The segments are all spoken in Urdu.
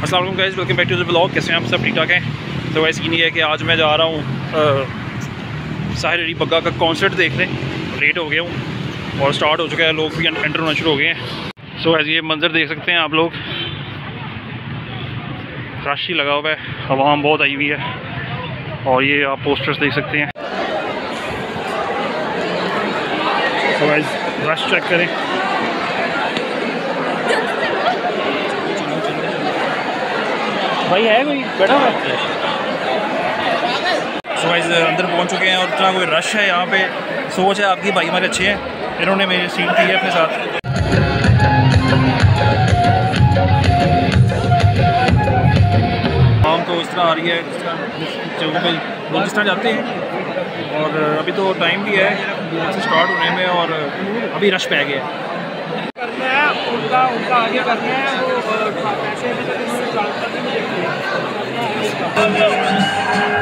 السلام علیکم guys welcome back to the blog کیسے ہیں آپ سب؟ ٹھیک ٹھاک ہیں؟ تو ویسے یہ نہیں ہے کہ آج میں جا رہا ہوں ساحر علی بگا کا کانسرٹ دیکھنے لیٹ ہو گیا ہوں اور سٹارٹ ہو چکا ہے، لوگ بھی انٹر ہونا شروع ہو گئے ہیں۔ سو ایسے یہ منظر دیکھ سکتے ہیں آپ لوگ۔ رش ہی لگا ہوا ہے عوام بہت آئی ہوئی ہے۔ اور یہ آپ پوسٹرز دیکھ سکتے ہیں۔ سو ایز رش چیک کریں۔ بھائی ہے کوئی بیٹھا ہوا؟ سو وائز uh, اندر پہنچ چکے ہیں اور اتنا کوئی رش ہے یہاں پہ۔ سوچ ہے آپ کی بھائی ہمارے اچھے ہیں۔ انہوں نے میری سیٹ دی ہے اپنے ساتھ۔ عام تو اس طرح آ رہی ہے جگہوں پہ لوگ جس طرح جاتے ہیں۔ اور uh, ابھی تو ٹائم بھی ہے اسٹارٹ ہونے میں اور uh, ابھی رش پہ گیا۔ ہے ان کا ان کا آگے کرنا ہے وہ پیسے ابھی تک انہوں نے ٹرانسفر نہیں کہاں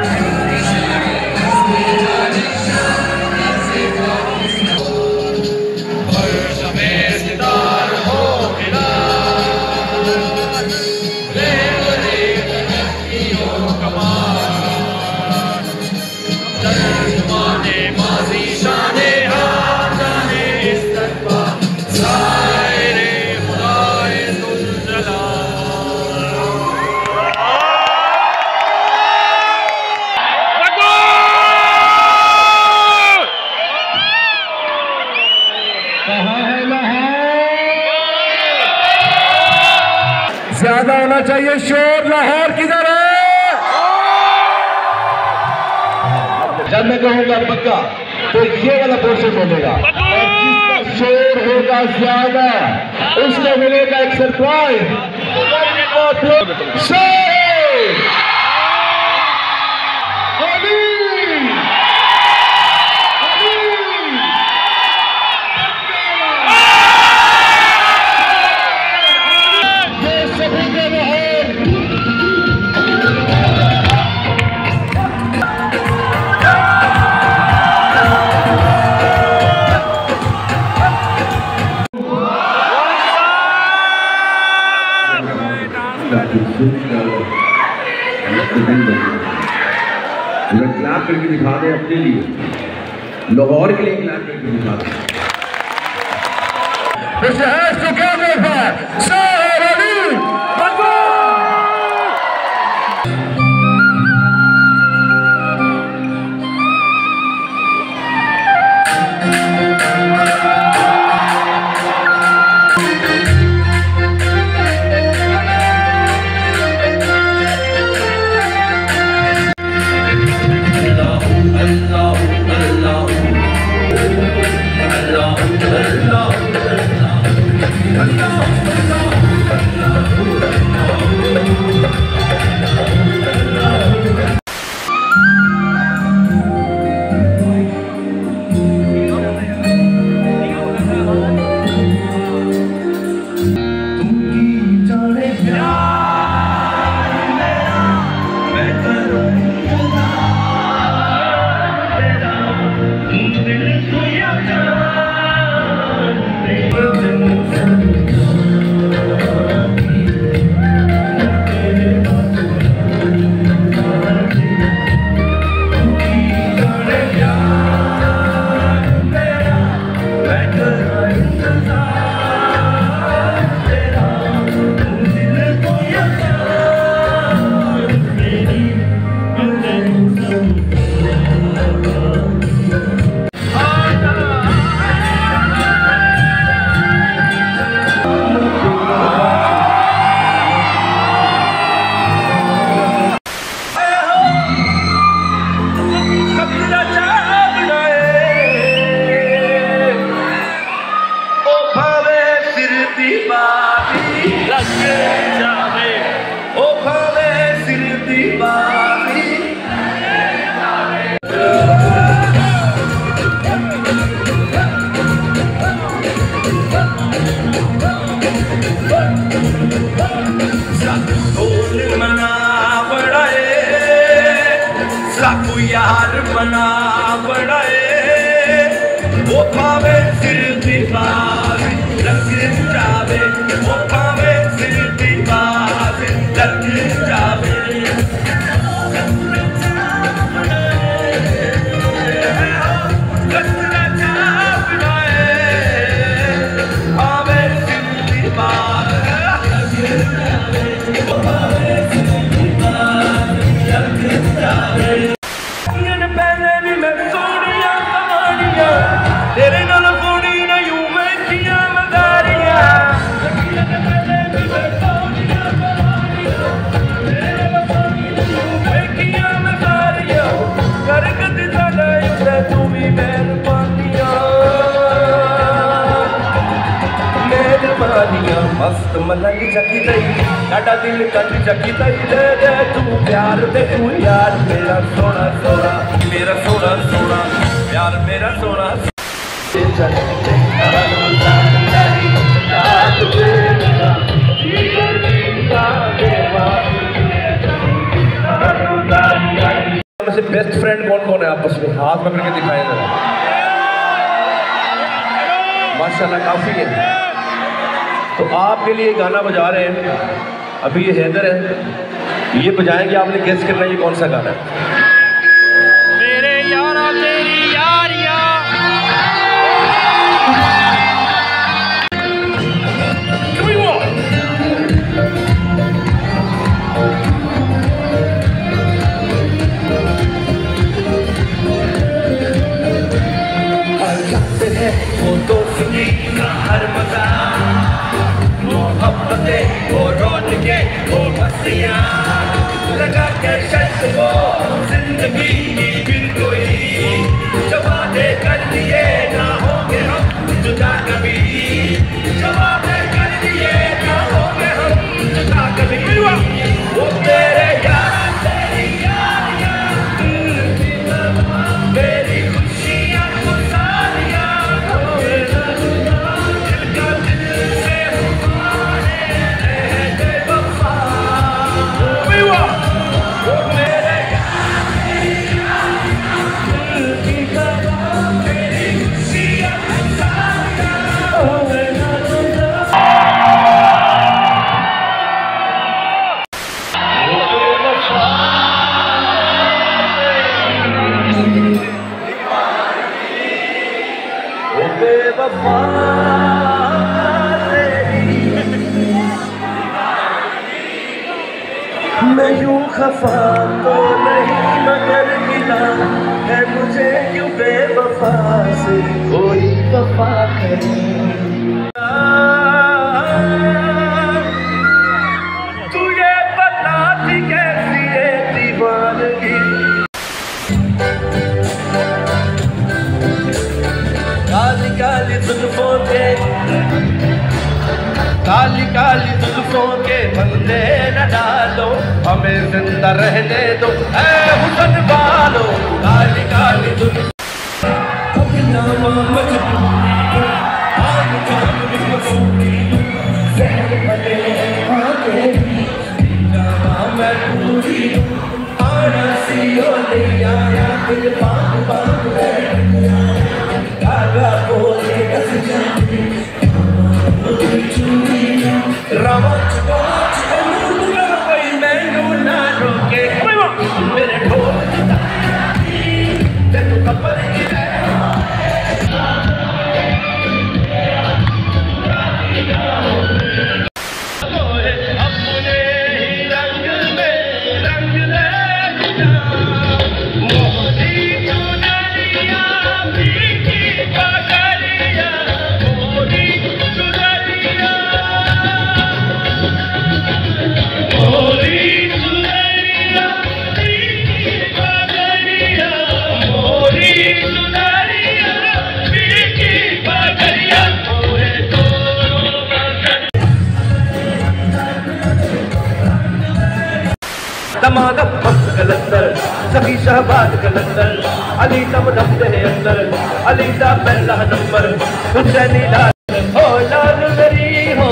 زیادہ ہونا چاہیے، شور لاہور کدھر ہے؟ جب میں کہوں گا پکا، تو یہ والا پورشن ملے گا۔ اور جس کا شور ہوگا زیادہ، اس کو ملے گا ایک سرپرائز۔ شور! کر کے دکھا دیں اپنے لیے۔ لاہور کے لیے کلاپ کر کے دکھا دیں Whoa! مہربانیاں مست ملا کی جگی تک سا دل کل جگی تک دے تیار میں تھی یار میرا سونا سونا میرا سونا سولہ پیار میرا سونا سونا سے بیسٹ فرینڈ کون کون ہے آپس میں؟ ہاتھ پکڑ کے دکھائیں ذرا۔ ماشاء اللہ کافی ہے۔ تو آپ کے لیے گانا بجا رہے ہیں۔ ابھی یہ حیدر ہے۔ یہ بجائیں گے آپ نے گیس کرنا یہ کون سا گانا ہے۔ میرے یارا تیری دیا لگا کے شد کو زندگی کی بے وفا میں یوں خفا تو نہیں، مگر ملا ہے مجھے یوں بے وفا سے۔ کوئی وفا کرے۔ ہمیں زندہ رہنے دو۔ اے حسن والو کالی کالی دنیا Ramon شہباد کلندر علی کا مدفت ہے اندر، علی دا پہلا نمبر حسینی لال ہو لال گری ہو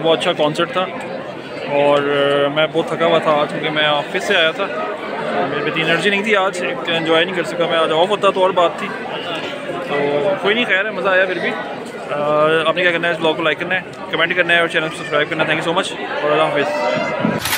آج بہت اچھا کانسرٹ تھا اور میں بہت تھکا ہوا تھا آج کیونکہ میں آفس سے آیا تھا میرے پہ اتنی انرجی نہیں تھی آج انجوائے نہیں کر سکا میں آج آف ہوتا تو اور بات تھی تو کوئی نہیں خیر ہے مزہ آیا پھر بھی آپ نے کیا کرنا ہے اس بلاگ کو لائک کرنا ہے کمنٹ کرنا ہے اور چینل کو سبسکرائب کرنا تھینک یو سو مچ اور اللہ حافظ